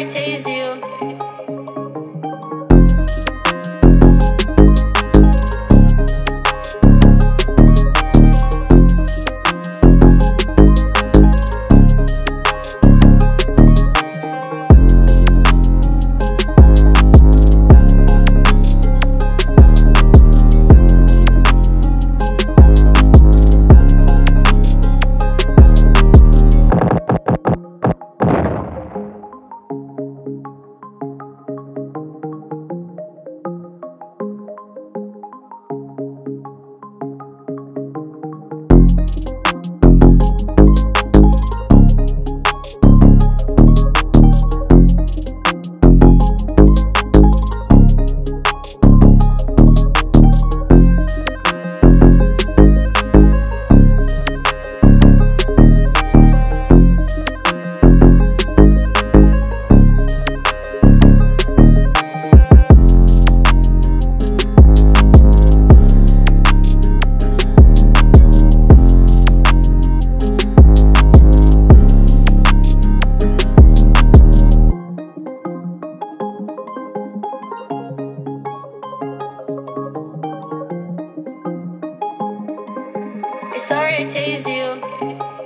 I tased you. sorry I teased you.